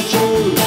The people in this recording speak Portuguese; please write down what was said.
show.